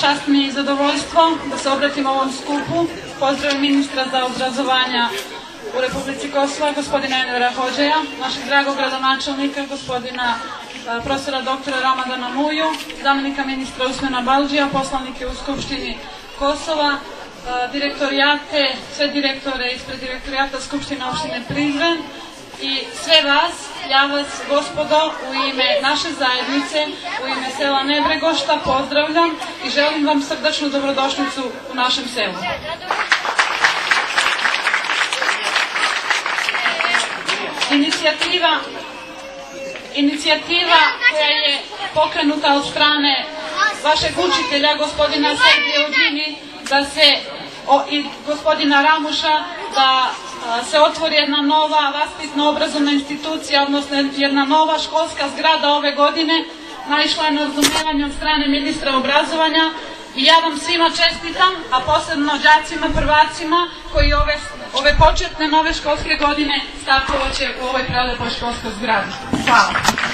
čast mi i zadovoljstvo da se obratim ovom skupu. Pozdravim ministra za obrazovanja u Republici Kosova, gospodina Envera Hođeja, našeg dragog gradonačelnika, gospodina e, profesora doktora Ramadana Muju, zamenika ministra Usmena Balđija, poslanike u Skupštini Kosova, e, direktorijate, sve direktore ispred direktorijata Skupštine opštine Prizren i sve vas, ja vas, gospodo, u ime naše zajednice, u ime sela Nebregošta, pozdravljam i želim vam srdačnu dobrodošlicu u našem selu. Inicijativa inicijativa koja je pokrenuta od strane vašeg učitelja, gospodina Sergije Uđini, da se, o, i gospodina Ramuša, da se otvori jedna nova vaspitno-obrazovna institucija, odnosno jedna nova školska zgrada ove godine, naišla je na razumevanje od strane ministra obrazovanja i ja vam svima čestitam, a posebno đacima, prvacima koji ove, ove početne nove školske godine startovaće u ovoj prelepoj školskoj zgradi. Hvala.